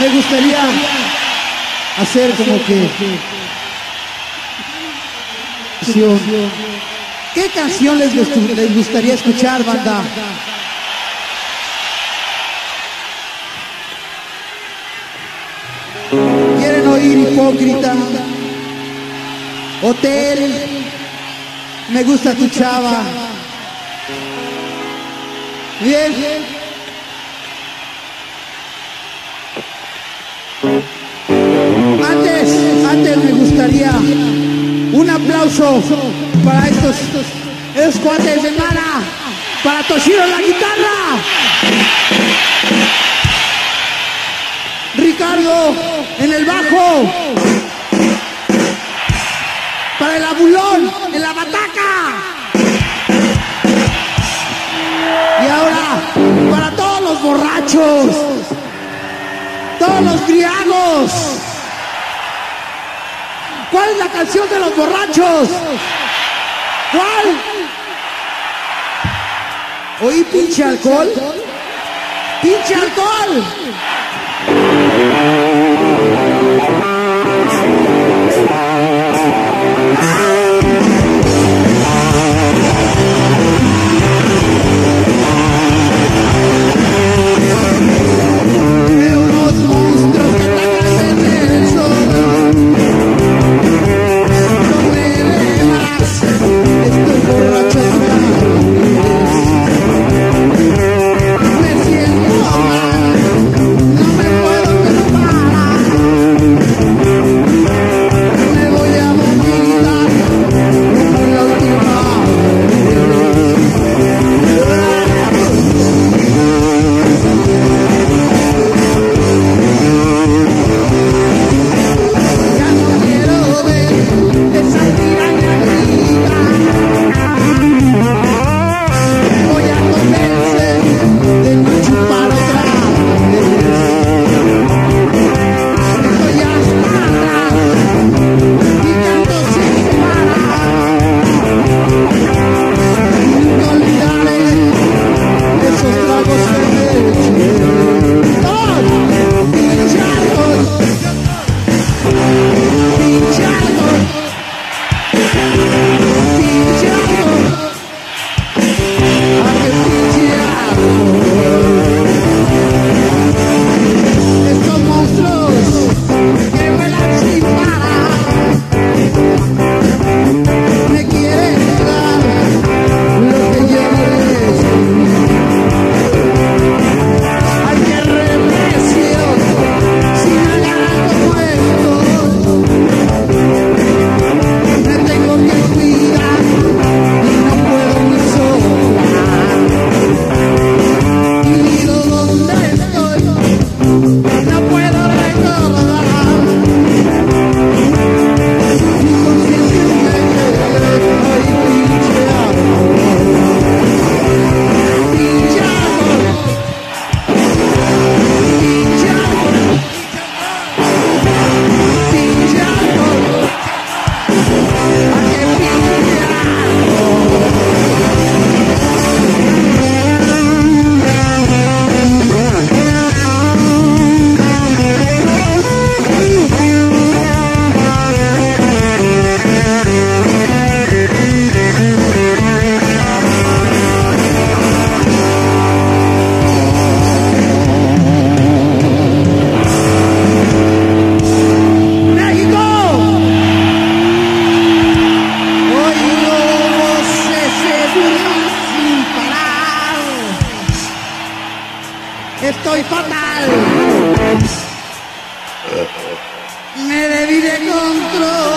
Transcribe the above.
me gustaría hacer como que... ¿Qué canción les, les gustaría escuchar, banda? ¿Quieren oír hipócrita? Hotel, me gusta tu chava. Bien. Antes, antes me gustaría un aplauso para estos, estos cuates de Mara, para Toshiro la guitarra. Ricardo en el bajo. Para el abulón en la bataca. Y ahora, para todos los borrachos, todos los griegos. ¿Cuál es la canción de los borrachos? ¿Cuál? ¿Oí pinche alcohol? ¡Pinche alcohol! Pedro.